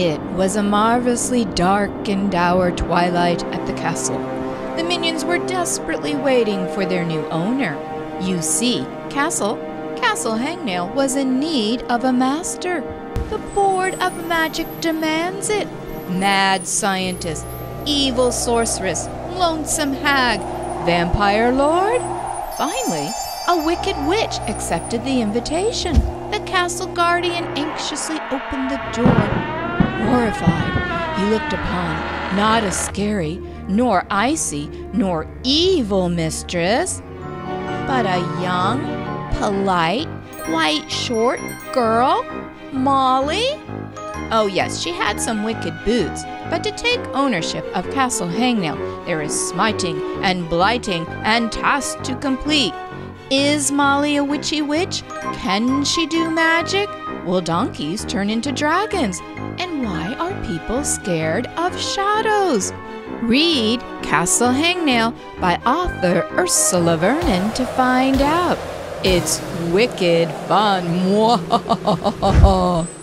It was a marvelously dark and dour twilight at the castle. The minions were desperately waiting for their new owner. You see, Castle, Castle Hangnail was in need of a master. The Board of Magic demands it. Mad scientist, evil sorceress, lonesome hag, vampire lord? Finally, a wicked witch accepted the invitation. The castle guardian anxiously opened the door. Horrified, he looked upon not a scary, nor icy, nor evil mistress, but a young, polite, white short girl, Molly. Oh, yes, she had some wicked boots, but to take ownership of Castle Hangnail, there is smiting and blighting and tasks to complete. Is Molly a witchy witch? Can she do magic? Will donkeys turn into dragons? And why are people scared of shadows? Read Castle Hangnail by author Ursula Vernon to find out. It's wicked fun.